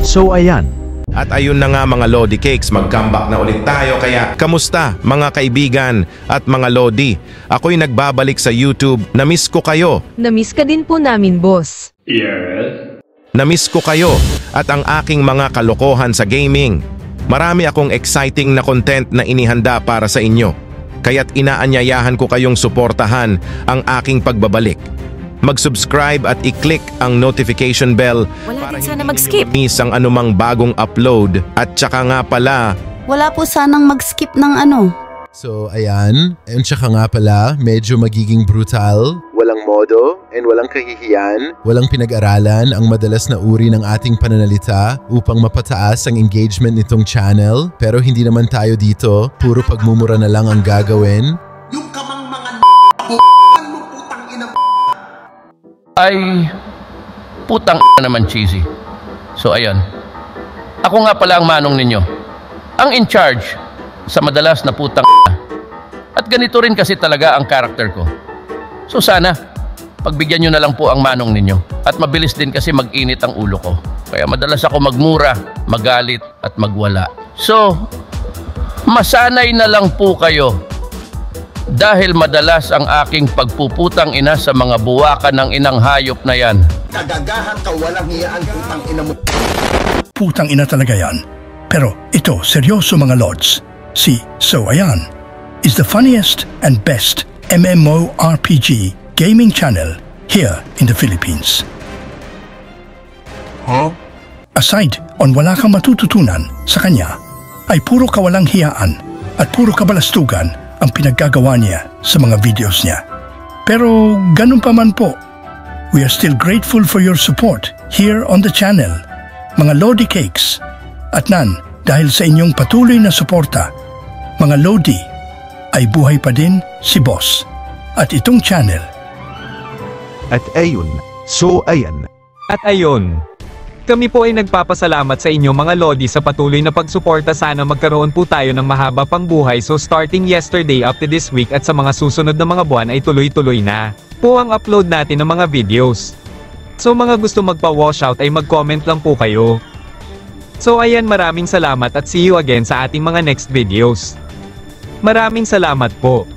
So ayan, At ayun na nga mga Lodi Cakes, mag-comeback na ulit tayo kaya kamusta mga kaibigan at mga Lodi? Ako'y nagbabalik sa YouTube, na-miss ko kayo. Namiss ka din po namin, boss. Na-miss ko kayo at ang aking mga kalokohan sa gaming. Marami akong exciting na content na inihanda para sa inyo. Kaya't inaanyayahan ko kayong suportahan ang aking pagbabalik. Mag-subscribe at i-click ang notification bell Wala din sana hindi mag-skip. miss ang anumang bagong upload. At tsaka nga pala, Wala po sanang mag-skip ng ano. So, ayan. And tsaka nga pala, medyo magiging brutal. Walang modo and walang kahihiyan. Walang pinag-aralan ang madalas na uri ng ating pananalita upang mapataas ang engagement nitong channel. Pero hindi naman tayo dito. Puro pagmumura na lang ang gagawin. Yung kamang mga ina ay putang ina naman cheesy. So ayun. Ako nga pala ang manong ninyo. Ang in charge sa madalas na putang ina. At ganito rin kasi talaga ang character ko. So sana, pagbigyan nyo na lang po ang manong ninyo. At mabilis din kasi mag-init ang ulo ko. Kaya madalas ako magmura, magalit at magwala. So, masanay na lang po kayo dahil madalas ang aking pagpuputang ina sa mga buwakan ng inang hayop na yan. Kagagahan ka walang hiyaan putang ina mo Putang ina talaga yan. Pero ito, seryoso mga lords. Si So Ayan is the funniest and best MMORPG gaming channel here in the Philippines. Aside on wala kang matututunan sa kanya, ay puro kawalang hiyaan at puro kabalastugan ang pinaggagawa niya sa mga videos niya. Pero ganun pa man po, we are still grateful for your support here on the channel, mga Lodi Cakes. At nan, dahil sa inyong patuloy na suporta, mga Lodi, ay buhay pa din si Boss. At itong channel at ayun, so ayan. At ayun, kami po ay nagpapasalamat sa inyo mga Lodi sa patuloy na pagsuporta sana magkaroon po tayo ng mahaba pang buhay so starting yesterday up to this week at sa mga susunod na mga buwan ay tuloy-tuloy na po ang upload natin ng mga videos. So mga gusto magpa-wash out ay mag-comment lang po kayo. So ayan maraming salamat at see you again sa ating mga next videos. Maraming salamat po.